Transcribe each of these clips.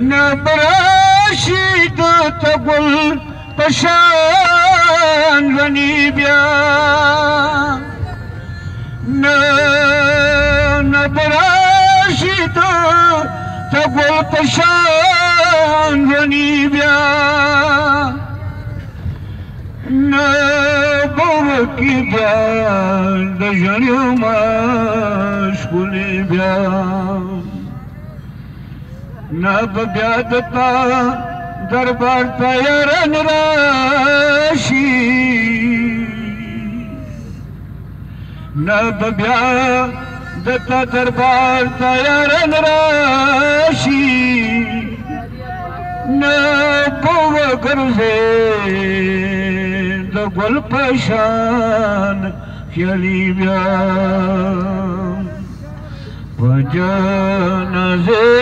نه براشي پشان غني بیا نه نه پشان غني بیا نه بو کی بیا د جنو ما شکل بیا न बया दरबार तयरन राशी। री दरबार ताया रन री न पे दुल पशान चली विया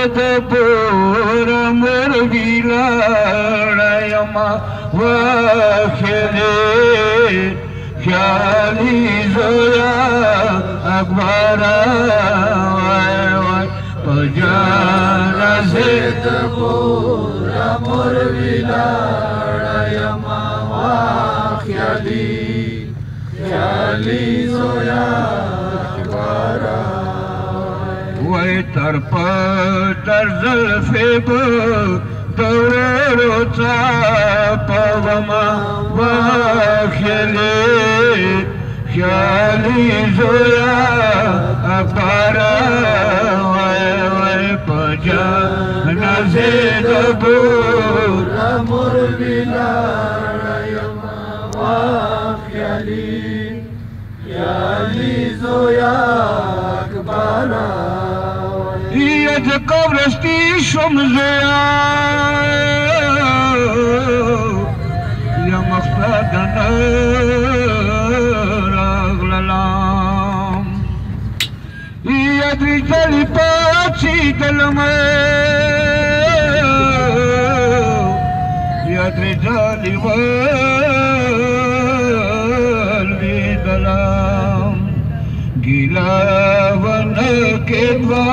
تبور مرغي لا يما واخذي خيالي زويا أكبر جانا زيت بورا مرغي لا يما واخذي خيالي زويا أكبر وای تر پتر زلفی بو دورو تا پوما وخیلی خیالی زویا اکبارا وای وای پجا نزید بور أمر بلاريما وخيالي خيالي زويا اكبانا د قبرستی شم زیا یا مقصد راغللام یا درې تلې پاڅېدلم یا درې تلې ولوېدلم ګیله ونه کېدوه